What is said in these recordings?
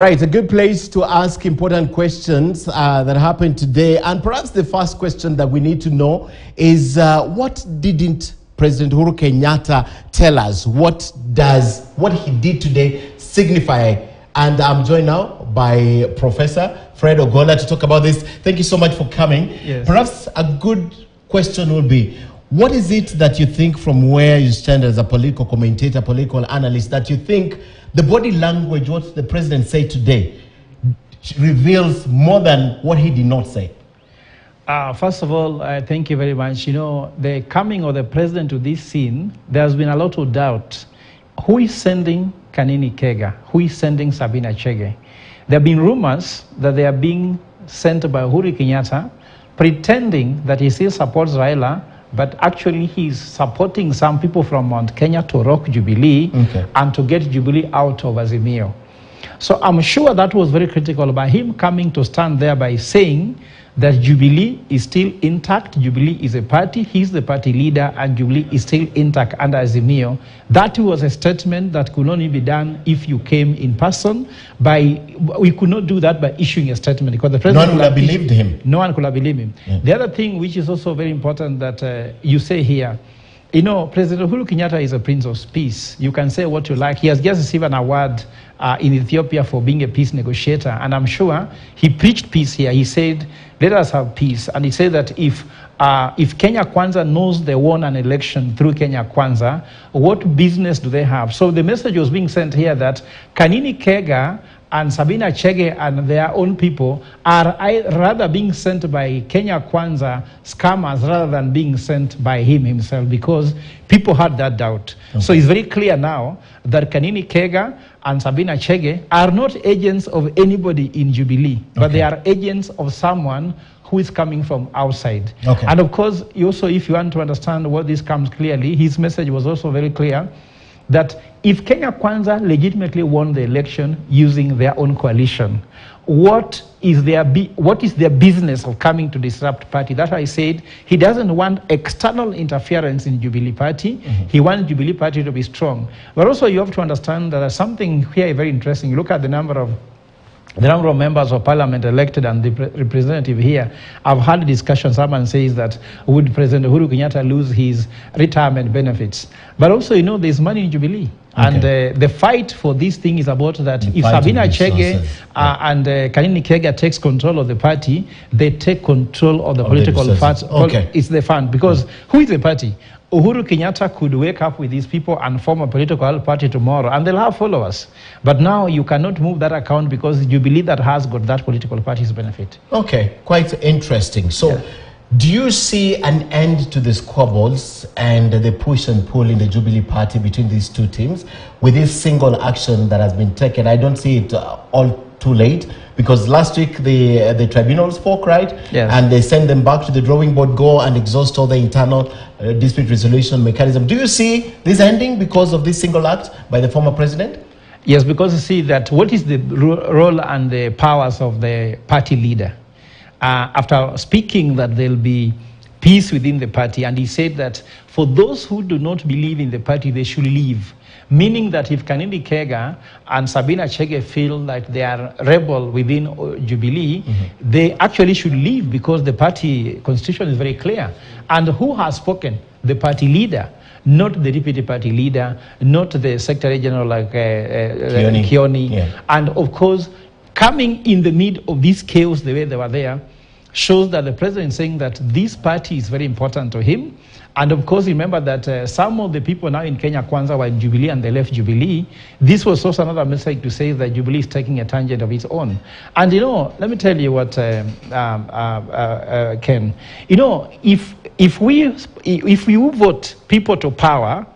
Right, it's a good place to ask important questions uh, that happened today. And perhaps the first question that we need to know is uh, what didn't President Uhuru Kenyatta tell us? What does what he did today signify? And I'm joined now by Professor Fred Ogola to talk about this. Thank you so much for coming. Yes. Perhaps a good question will be what is it that you think from where you stand as a political commentator, political analyst, that you think the body language, what the president said today, reveals more than what he did not say? Uh, first of all, uh, thank you very much. You know, the coming of the president to this scene, there's been a lot of doubt. Who is sending Kanini Kega? Who is sending Sabina Chege? There have been rumors that they are being sent by Uhuru Kenyatta, pretending that he still supports Raila, but actually he's supporting some people from Mount Kenya to rock Jubilee Okay. and to get Jubilee out of Azimio. So I'm sure that was very critical by him coming to stand there by saying that Jubilee is still intact. Jubilee is a party. He's the party leader, and Jubilee is still intact under Azimio. That was a statement that could only be done if you came in person. By we could not do that by issuing a statement because the president. No one would have believed him. no one could have believed him. The other thing, which is also very important, that uh, you say here, you know, President Uhuru Kenyatta is a prince of peace. You can say what you like. He has just received an award uh, in Ethiopia for being a peace negotiator, and I'm sure he preached peace here. He said, "Let us have peace," and he said that if uh, if Kenya Kwanza knows they won an election through Kenya Kwanza, what business do they have? So the message was being sent here that Kanini Kega and Sabina Chege and their own people are rather being sent by Kenya Kwanza scammers rather than being sent by him himself because people had that doubt. So it's very clear now that Kanini Kega and Sabina Chege are not agents of anybody in Jubilee, but they are agents of someone who is coming from outside. Okay. And of course, also, if you want to understand what this comes clearly, his message was also very clear that if Kenya Kwanza legitimately won the election using their own coalition, what is their what is their business of coming to disrupt party? That I said he doesn't want external interference in Jubilee Party. Mm-hmm. He wants Jubilee Party to be strong. But also you have to understand that there's something here very interesting. You look at the number of the number of members of parliament elected and the pre- representative here, I've had a discussion. Someone says that would President Uhuru Kenyatta lose his retirement benefits? But also, you know, there's money in Jubilee. And uh, the fight for this thing is about that The if Sabina Chege uh, and uh, Kanini Kega takes control of the party, they take control of the Of political resources. fund. Okay. It's the fund. Because who is the party? Uhuru Kenyatta could wake up with these people and form a political party tomorrow, and they'll have followers. But now you cannot move that account because Jubilee that has got that political party's benefit. Okay, quite interesting. So, do you see an end to the squabbles and the push and pull in the Jubilee Party between these two teams with this single action that has been taken? I don't see it uh, all too late because last week the uh, the tribunal spoke, right? Yes. And they send them back to the drawing board, go and exhaust all the internal uh, dispute resolution mechanism. Do you see this ending because of this single act by the former president? Yes, because you see that what is the ro- role and the powers of the party leader? Uh, after speaking that there'll be peace within the party, and he said that for those who do not believe in the party, they should leave. Meaning that if Kanini Kega and Sabina Chege feel like they are rebel within uh, Jubilee, they actually should leave because the party constitution is very clear. And who has spoken? The party leader not the deputy party leader, not the secretary general like uh, uh, Kioni. Kioni. Yeah. And of course, coming in the mid of this chaos the way they were there shows that the president is saying that this party is very important to him. And of course, remember that uh, some of the people now in Kenya Kwanza were in Jubilee and they left Jubilee. This was also another message to say that Jubilee is taking a tangent of its own. And you know, let me tell you what, um, um, uh, uh, uh, Ken. You know, if if we if we vote people to power,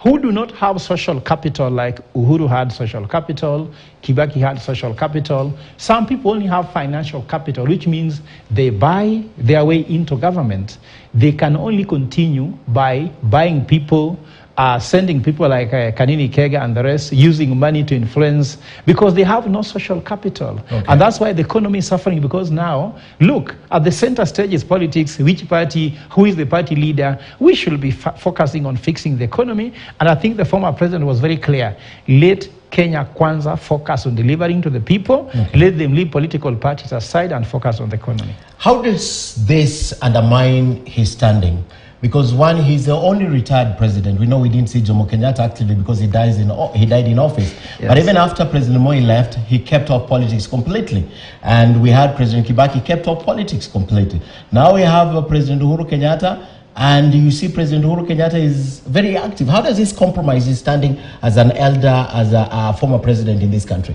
who do not have social capital like Uhuru had social capital, Kibaki had social capital. Some people only have financial capital, which means they buy their way into government. They can only continue by buying people, uh, sending people like uh, Kanini Kega and the rest, using money to influence because they have no social capital. Okay. And that's why the economy is suffering because now, look, at the center stage is politics, which party, who is the party leader. We should be focusing on fixing the economy. And I think the former president was very clear. Let Kenya Kwanza, focus on delivering to the people, let them leave political parties aside and focus on the economy. How does this undermine his standing? Because one, he's the only retired president. We know we didn't see Jomo Kenyatta actively because he dies in he died in office. But even after President Moi left, he kept off politics completely. And we had President Kibaki kept off politics completely. Now we have uh, President Uhuru Kenyatta, and you see President Uhuru Kenyatta is very active. How does this compromise his standing as an elder, as a, a former president in this country?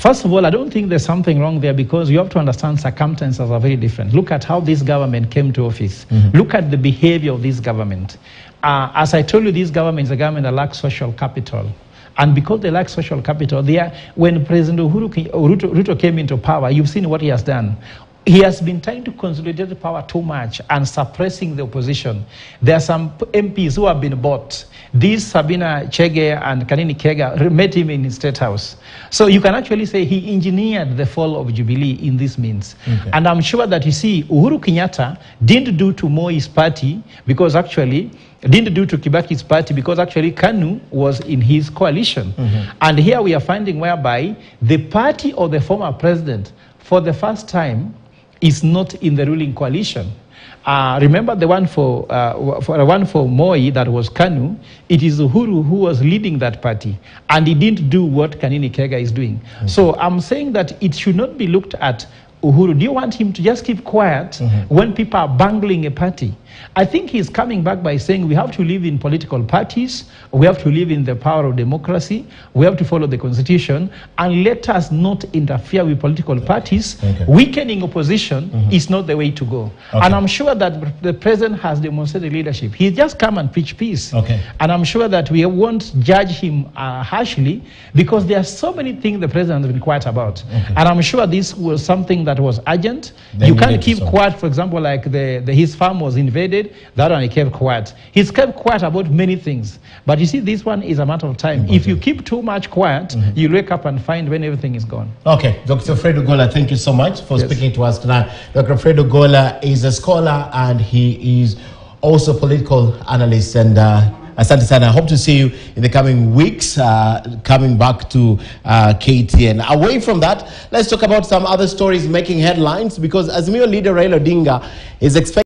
First of all, I don't think there's something wrong there because you have to understand circumstances are very different. Look at how this government came to office. Look at the behavior of this government. Uh, as I told you, this government is a government that lacks social capital. And because they lack social capital, they are, when President Uhuru Ruto, Ruto came into power, you've seen what he has done. He has been trying to consolidate the power too much and suppressing the opposition. There are some MPs who have been bought. These Sabina Chege and Kanini Kega met him in his state house. So you can actually say he engineered the fall of Jubilee in this means. Okay. And I'm sure that you see, Uhuru Kenyatta didn't do to Moi's party because actually, didn't do to Kibaki's party because actually Kanu was in his coalition. Mm-hmm. And here we are finding whereby the party of the former president, for the first time, is not in the ruling coalition. Uh, remember the one for, uh, for the one for Moi that was Kanu. It is Uhuru who was leading that party, and he didn't do what Kanini Kega is doing. So I'm saying that it should not be looked at. Uhuru, do you want him to just keep quiet when people are bungling a party? I think he's coming back by saying we have to live in political parties, we have to live in the power of democracy, we have to follow the constitution, and let us not interfere with political parties. Okay. Weakening opposition is not the way to go. Okay. And I'm sure that the president has demonstrated leadership. He just come and preach peace. Okay. And I'm sure that we won't judge him uh, harshly because there are so many things the president has been quiet about. And I'm sure this was something that was urgent. They you can't keep quiet, for example, like the, the, his farm was invaded, that one he kept quiet. He's kept quiet about many things. But you see, this one is a matter of time. If you keep too much quiet, you'll wake up and find when everything is gone. Okay, Dr. Fred Ogola, thank you so much for Yes. speaking to us tonight. Dr. Fred Ogola is a scholar and he is also political analyst. And uh, Asante sana. I hope to see you in the coming weeks, uh, coming back to uh, KTN. Away from that, let's talk about some other stories making headlines because Azimio leader Raila Odinga is expected.